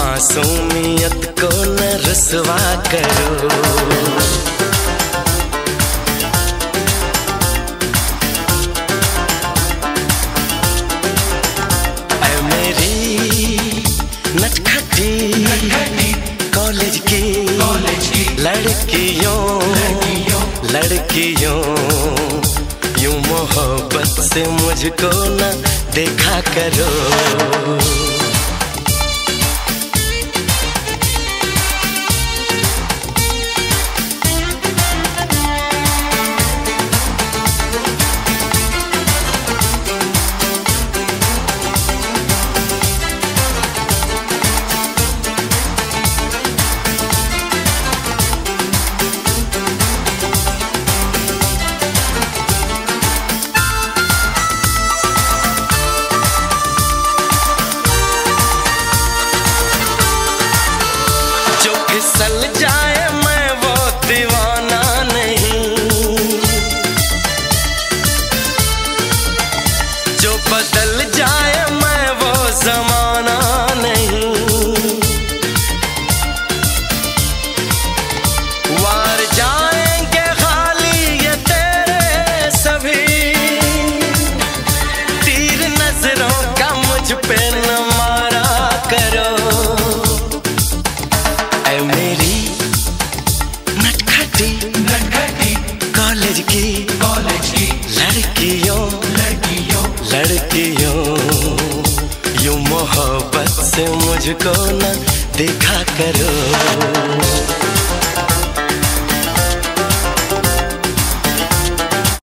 मासूमियत को न रसवा करो। मेरी कॉलेज की लड़कियों लड़कियों, यूँ मोहब्बत से मुझको न देखा करो। बदल जाए, मैं वो जमाना नहीं। वार जाएँगे खाली ये तेरे सभी। तीर नज़रों का मुझ पे न मारा करो। ऐ मेरी नटखटी नटखटी कॉलेज की लड़कियों यूँ मोहब्बत से मुझको न देखा करो।